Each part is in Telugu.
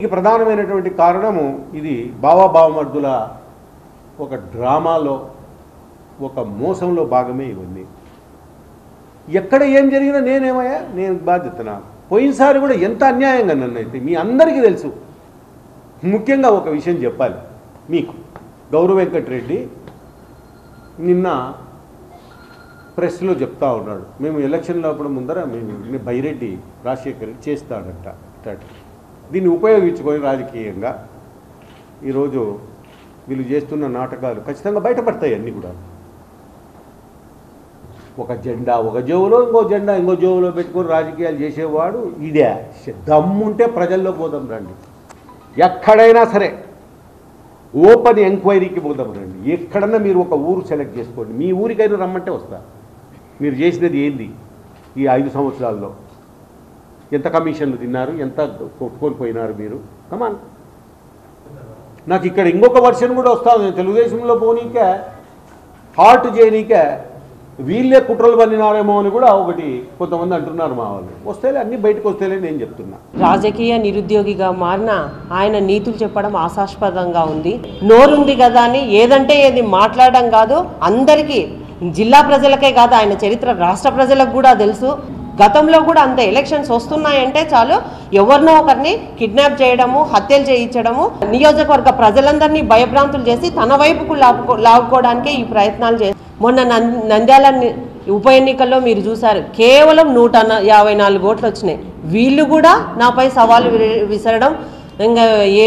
దీనికి ప్రధానమైనటువంటి కారణము ఇది బావాబావమర్దుల ఒక డ్రామాలో ఒక మోసంలో భాగమే ఇవన్నీ ఎక్కడ ఏం జరిగినా నేనేమయ్యా? నేను బాధ్యతనా? పోయినసారి కూడా ఎంత అన్యాయంగా నన్ను అయితే మీ అందరికీ తెలుసు. ముఖ్యంగా ఒక విషయం చెప్పాలి మీకు. గౌరవ వెంకటరెడ్డి నిన్న ప్రెస్లో చెప్తా ఉన్నాడు. మేము ఎలక్షన్లో అప్పుడు ముందర మేము బైరెడ్డి రాజశేఖర్ రెడ్డి చేస్తాడంట. దీన్ని ఉపయోగించుకొని రాజకీయంగా ఈరోజు వీళ్ళు చేస్తున్న నాటకాలు ఖచ్చితంగా బయటపడతాయి అన్నీ కూడా. ఒక జెండా ఒక జోవులో ఇంకో జెండా ఇంకో జోవులో పెట్టుకొని రాజకీయాలు చేసేవాడు ఇదే. దమ్ముంటే ప్రజల్లో పోదాం రండి. ఎక్కడైనా సరే ఓపెన్ ఎంక్వైరీకి పోదాం రండి. ఎక్కడన్నా మీరు ఒక ఊరు సెలెక్ట్ చేసుకోండి. మీ ఊరికైనా రమ్మంటే వస్తా. మీరు చేసినది ఏంది ఈ ఐదు సంవత్సరాల్లో? ఎంత కమిషన్లు తిన్నారు ఎంత కొట్టుకొని పోయినారు మీరు కమాన్ నాకు ఇక్కడ ఇంకొక వర్షన్ కూడా వస్తుంది తెలుగుదేశంలో పోనీకే హార్ట్ చేయనీకే వీళ్ళే కుట్రలు పన్నినారేమో అని కూడా ఒకటి కొంతమంది అంటున్నారు మా వాళ్ళు. వస్తేలే అన్నీ బయటకు వస్తేలే నేను చెప్తున్నా. రాజకీయ నిరుద్యోగిగా మారిన ఆయన నీతులు చెప్పడం ఆశాస్పదంగా ఉంది. నోరుంది కదా అని ఏదంటే ఏది మాట్లాడడం కాదు. అందరికీ జిల్లా ప్రజలకే కాదు ఆయన చరిత్ర రాష్ట్ర ప్రజలకు కూడా తెలుసు. గతంలో కూడా అంత ఎలక్షన్స్ వస్తున్నాయంటే చాలు ఎవరినో ఒకరిని కిడ్నాప్ చేయడము హత్యలు చేయించడము నియోజకవర్గ ప్రజలందరినీ భయభ్రాంతులు చేసి తన వైపుకు లాపుకో లాక్కోవడానికే ఈ ప్రయత్నాలు చే మొన్న నంద్యాల ఉప ఎన్నికల్లో మీరు చూసారు కేవలం నూట యాభై నాలుగు ఓట్లు వచ్చినాయి. వీళ్ళు కూడా నాపై సవాలు విసరడం ఇంకా ఏ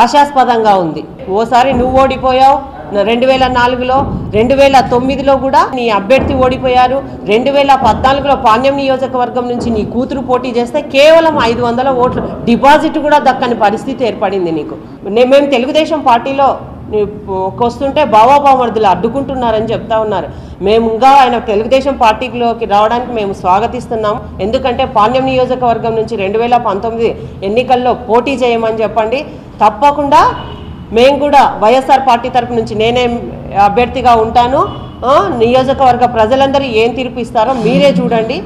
ఆశాస్పదంగా ఉంది. ఓసారి నువ్వు ఓడిపోయావు రెండు వేల నాలుగులో రెండు వేల తొమ్మిదిలో కూడా నీ అభ్యర్థి ఓడిపోయారు. రెండు వేల పద్నాలుగులో పాణ్యం నియోజకవర్గం నుంచి నీ కూతురు పోటీ చేస్తే కేవలం ఐదు వందల ఓట్లు. డిపాజిట్ కూడా దక్కని పరిస్థితి ఏర్పడింది నీకు. మేము తెలుగుదేశం పార్టీలో వస్తుంటే బావాబామర్దులు అడ్డుకుంటున్నారని చెప్తా ఉన్నారు. మేము ఇంకా ఆయన తెలుగుదేశం పార్టీలోకి రావడానికి మేము స్వాగతిస్తున్నాం. ఎందుకంటే పాణ్యం నియోజకవర్గం నుంచి రెండు వేల పంతొమ్మిది ఎన్నికల్లో పోటీ చేయమని చెప్పండి. తప్పకుండా మేము కూడా వైఎస్ఆర్ పార్టీ తరపు నుంచి నేనే అభ్యర్థిగా ఉంటాను. నియోజకవర్గ ప్రజలందరూ ఏం తీర్పు ఇస్తారో మీరే చూడండి.